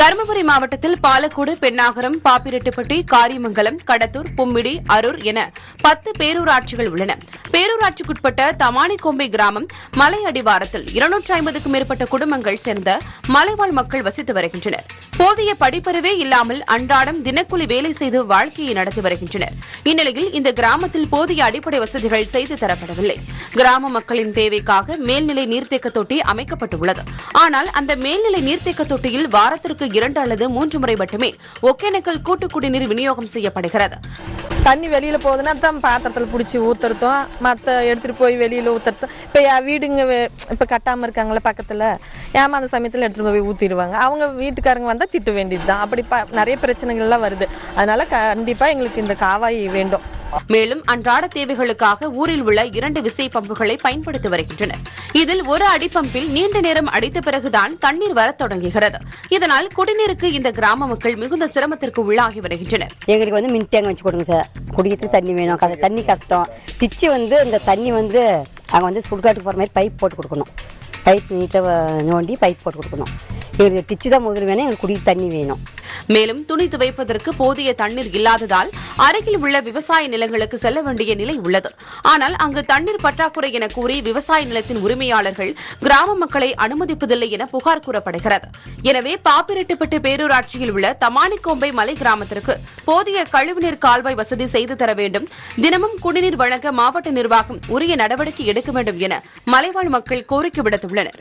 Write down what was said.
தருமபுரி மாவட்டத்தில் பாலக்கோடு பெண்ணாகரம் பாப்பிரெட்டிப்பட்டி காரியமங்கலம் கடத்தூர் பும்மிடி அரூர் என பத்து பேரூராட்சிகள் உள்ளன. பேரூராட்சிக்குட்பட்ட தமானிக்கொம்பை கிராமம் மலை அடிவாரத்தில் இருநூற்றி ஐம்பதுக்கும் மேற்பட்ட குடும்பங்கள் சேர்ந்த மலைவாழ் மக்கள் வசித்து வருகின்றனர். போதிய படிப்பறிவே இல்லாமல் அன்றாடம் தினக்கூலி வேலை செய்து வாழ்க்கையை நடத்தி வருகின்றனர். இந்நிலையில் இந்த கிராமத்தில் போதிய அடிப்படை வசதிகள் செய்து தரப்படவில்லை. கிராம மக்களின் தேவைக்காக மேல்நிலை நீர்த்தேக்க தொட்டி அமைக்கப்பட்டுள்ளது. ஆனால் அந்த மேல்நிலை நீர்த்தேக்க தொட்டியில் வாரத்திற்கு இரண்டு அல்லது மூன்று முறை மட்டுமே ஒகேனக்கல் கூட்டு குடிநீர் விநியோகம் செய்யப்படுகிறது. தண்ணி வெளியில் போகுதுன்னா தான் பாத்திரத்தில் பிடிச்சி ஊற்றுறதும் மற்ற எடுத்துகிட்டு போய் வெளியில் ஊற்றுறதும் இப்போ என் வீடுங்க இப்போ கட்டாமல் இருக்காங்களே பக்கத்தில் ஏமா அந்த சமயத்தில் எடுத்துகிட்டு போய் ஊற்றிடுவாங்க அவங்க வீட்டுக்காரங்க வந்தால் திட்ட வேண்டியது தான் அப்படி ப நிறைய பிரச்சனைகள்லாம் வருது. அதனால கண்டிப்பாக எங்களுக்கு இந்த காவாய் வேண்டும் மேலும் அன்றாட தேவைகளுக்காக ஊரில் உள்ள இரண்டு விசை பம்புகளை பயன்படுத்தி வருகின்றனர். இதில் ஒரு அடிப்பம்பில் நீண்ட நேரம் அடித்த பிறகுதான் தண்ணீர் வரத் தொடங்குகிறது. இதனால் குடிநீருக்கு இந்த கிராம மக்கள் மிகுந்த சிரமத்திற்கு உள்ளாகி வருகின்றனர். எங்களுக்கு வந்து மின் டேங்க் வச்சு கொடுங்க சார். குடிக்கிறதுக்கு தண்ணி வேணும். க- தண்ணி கஷ்டம். திச்சு வந்து இந்த தண்ணி வந்து அங்கே வந்து சுடுகாட்டுக்கு போகிற மாதிரி பைப் போட்டு கொடுக்கணும். பைப் நீட்டாக நோண்டி பைப் போட்டு கொடுக்கணும். எங்களுக்கு டிச்சு தான் முதல் வேணும். எங்களுக்கு குடி தண்ணி வேணும். மேலும் துணி துவைப்பதற்கு போதிய தண்ணீர் இல்லாததால் அருகில் உள்ள விவசாய நிலங்களுக்கு செல்ல வேண்டிய நிலை உள்ளது. ஆனால் அங்கு தண்ணீர் பற்றாக்குறை என கூறி விவசாய நிலத்தின் உரிமையாளர்கள் கிராம மக்களை அனுமதிப்பதில்லை என புகார் கூறப்படுகிறது. எனவே பாப்பிரெட்டிப்பட்டு பேரூராட்சியில் உள்ள தமானிக்கோம்பை மலை கிராமத்திற்கு போதிய கழிவுநீர் கால்வாய் வசதி செய்து தர வேண்டும். தினமும் குடிநீர் வழங்க மாவட்ட நிர்வாகம் உரிய நடவடிக்கை எடுக்க வேண்டும் என மலைவாழ் மக்கள் கோரிக்கை விடுத்துள்ளனா்